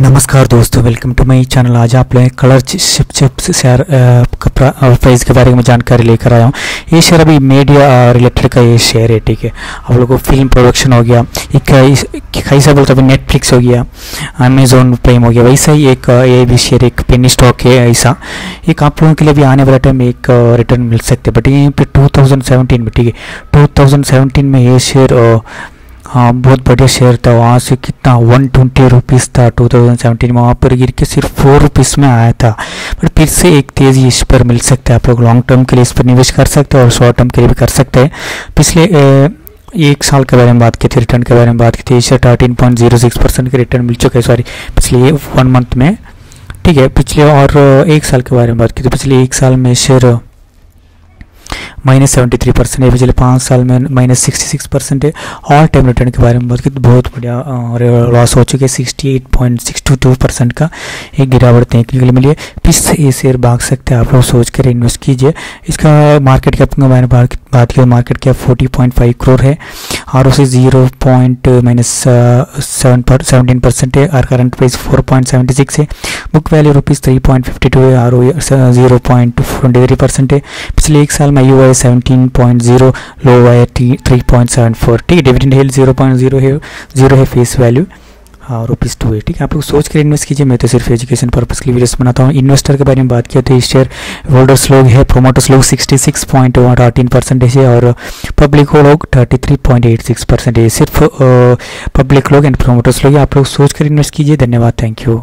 नमस्कार दोस्तों welcome to my channel आज आप लोग colour ship chips share price के बारे में जानकारी लेकर आया हूँ। ये शेयर अभी मीडिया रिलेटेड का ये शेयर है, ठीक है? आप लोगों को फ़िल्म प्रोडक्शन हो गया, एक कैसा बोलते अभी नेटफ्लिक्स हो गया अमेजोन प्राइम हो गया, वैसा ही एक ये भी शेयर एक पेनी स्टॉक है ऐसा। एक आप लोगों के लिए भी आने वाला टाइम एक रिटर्न मिल सकते बट यहाँ पे टू में, ठीक है? टू में ये शेयर हाँ बहुत बढ़िया शेयर था वहाँ से कितना वन ट्वेंटी रुपीज़ था टू थाउज़ेंड सेवेंटीन में। वहाँ पर गिर के सिर्फ़ फोर रुपीज़ में आया था। बट फिर से एक तेज़ी इस पर मिल सकता है। आप लोग लॉन्ग टर्म के लिए इस पर निवेश कर सकते हैं और शॉर्ट टर्म के लिए भी कर सकते हैं। पिछले ए, एक साल के बारे में बात की थी रिटर्न के बारे में बात की थी। इससे thirteen point zero six percent के रिटर्न मिल चुके हैं सॉरी पिछले वन मंथ में। ठीक है पिछले और एक साल के बारे में बात की थी। पिछले एक साल में share minus seventy three percent है पिछले पाँच साल में माइनस सिक्सटी सिक्स परसेंट है। ऑल टाइम रिटर्न के बारे में की तो बहुत बढ़िया लॉस हो चुके हैं sixty eight point six two two percent का एक गिरावट देखने के लिए मिली है। फिर ये शेयर भाग सकते हैं, आप लोग सोच कर इन्वेस्ट कीजिए। इसका मार्केट कैप के बारे में बात की market cap forty point five crore है। R O C zero point minus seven seventeen percent है। और current price four point seventy six है। Book value rupees three point fifty two है R O zero point twenty three percent है। पिछले एक साल में U I low I three point seven four ठीक है डिविडेंड पॉइंट ज़ीरो है ज़ीरो है फेस वैल्यू हाँ रुपीज़ टू है ठीक है, आप लोग सोच कर इन्वेस्ट कीजिए, मैं तो सिर्फ़ एजुकेशन पर्पज़ के लिए वीडियोस बनाता हूँ। इन्वेस्टर के बारे में बात किया तो इस शेयर होल्डर्स लोग है प्रोमोटर्स लोग सिक्सटी सिक्स पॉइंट अठारह परसेंटेज है और पब्लिक लोग thirty three point eight six percent है। सिर्फ़ पब्लिक लोग एंड प्रोमोटर्स लोग आप लोग सोच कर इन्वेस्ट कीजिए। धन्यवाद थैंक यू